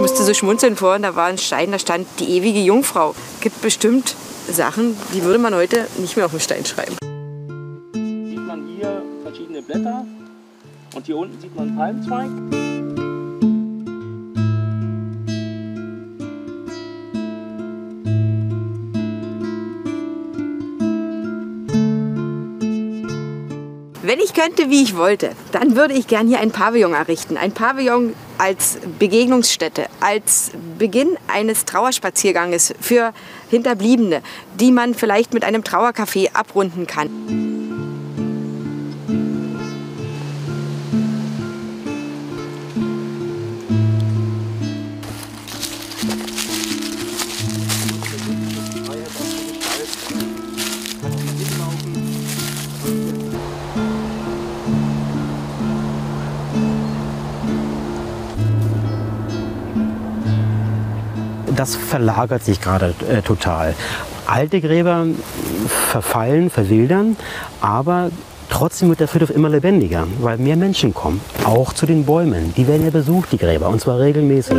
musste so schmunzeln vorhin, da war ein Stein, da stand die ewige Jungfrau. Gibt bestimmt Sachen, die würde man heute nicht mehr auf den Stein schreiben. Sieht man hier verschiedene Blätter und hier unten sieht man einen Palmzweig. Wenn ich könnte, wie ich wollte, dann würde ich gern hier ein Pavillon errichten. Ein Pavillon als Begegnungsstätte, als Beginn eines Trauerspazierganges für Hinterbliebene, die man vielleicht mit einem Trauercafé abrunden kann. Das verlagert sich gerade äh, total. Alte Gräber verfallen, verwildern, aber trotzdem wird der Friedhof immer lebendiger, weil mehr Menschen kommen, auch zu den Bäumen. Die werden ja besucht, die Gräber, und zwar regelmäßig.